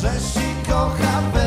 że się kocha.